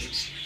Thanks.